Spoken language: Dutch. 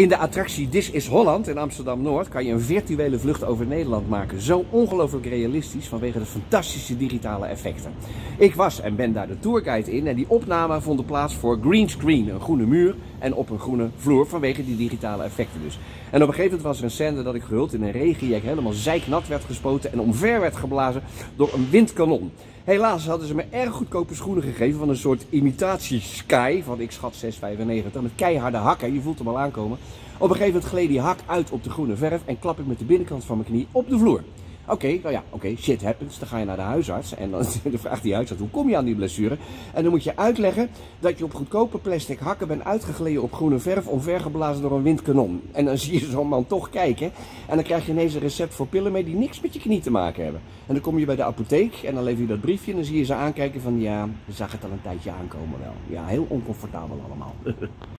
In de attractie This is Holland in Amsterdam-Noord kan je een virtuele vlucht over Nederland maken. Zo ongelooflijk realistisch vanwege de fantastische digitale effecten. Ik was en ben daar de tourguide in en die opname vond plaats voor greenscreen, een groene muur en op een groene vloer vanwege die digitale effecten dus. En op een gegeven moment was er een scène dat ik gehuld in een regenjek helemaal zeiknat werd gespoten en omver werd geblazen door een windkanon. Helaas hadden ze me erg goedkope schoenen gegeven van een soort imitatie Sky van ik schat 6,95 met keiharde hakken. Je voelt hem al aankomen. Op een gegeven moment gleed die hak uit op de groene verf en klap ik met de binnenkant van mijn knie op de vloer. Oké, nou ja, oké, shit happens. Dan ga je naar de huisarts en dan, dan vraagt die huisarts hoe kom je aan die blessure? En dan moet je uitleggen dat je op goedkope plastic hakken bent uitgegleden op groene verf omvergeblazen door een windkanon. En dan zie je zo'n man toch kijken en dan krijg je ineens een recept voor pillen mee die niks met je knie te maken hebben. En dan kom je bij de apotheek en dan lever je dat briefje en dan zie je ze aankijken van ja, zag het al een tijdje aankomen wel. Ja, heel oncomfortabel allemaal.